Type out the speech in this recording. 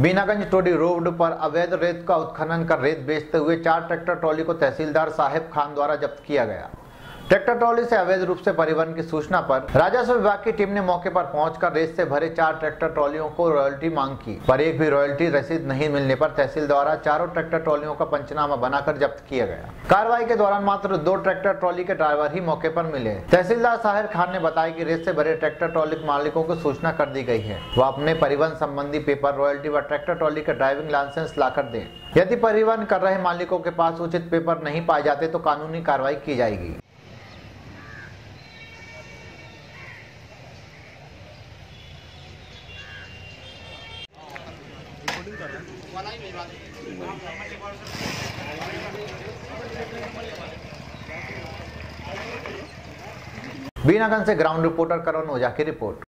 Binaganj Todi road पर अवैध रेत का उत्खनन कर रेत बेचते हुए चार ट्रैक्टर ट्रॉली को तहसीलदार साहेब खान द्वारा जब्त किया गया। ट्रैक्टर ट्रॉली से अवैध रूप से परिवहन की सूचना पर राजस्व विभाग की टीम ने मौके पर पहुंचकर रेत से भरे चार ट्रैक्टर ट्रॉलियों को रॉयल्टी मांग की। पर एक भी रॉयल्टी रसीद नहीं मिलने पर तहसील द्वारा चारों ट्रैक्टर ट्रॉलियों का पंचनामा बनाकर जब्त किया गया। कार्रवाई के दौरान मात्र दो ट्रैक्टर ट्रॉली के ड्राइवर ही मौके पर मिले। तहसीलदार साहिर खान ने बताया की रेत से भरे ट्रैक्टर ट्रॉली मालिकों को सूचना कर दी गई है। वह अपने परिवहन संबंधी पेपर, रॉयल्टी व ट्रैक्टर ट्रॉली का ड्राइविंग लाइसेंस लाकर दें। यदि परिवहन कर रहे मालिकों के पास उचित पेपर नहीं पाए जाते तो कानूनी कार्रवाई की जाएगी। बीनागंज से ग्राउंड रिपोर्टर करण ओझा की रिपोर्ट।